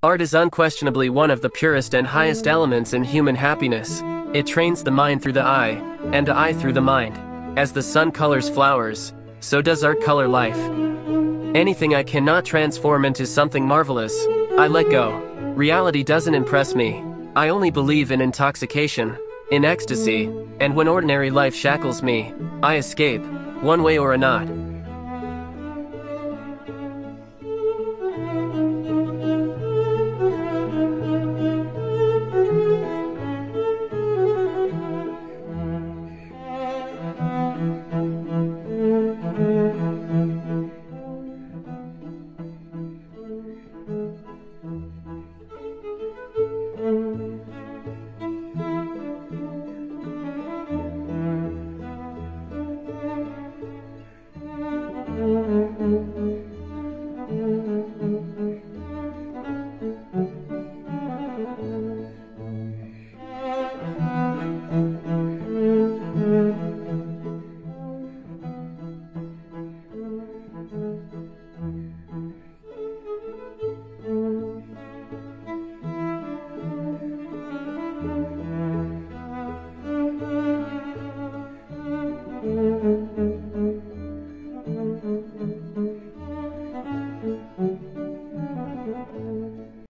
Art is unquestionably one of the purest and highest mm. elements in human happiness. It trains the mind through the eye, and the eye through the mind. As the sun colors flowers, so does art color life. Anything I cannot transform into something marvelous, I let go. Reality doesn't impress me. I only believe in intoxication, in ecstasy, and when ordinary life shackles me, I escape, one way or another.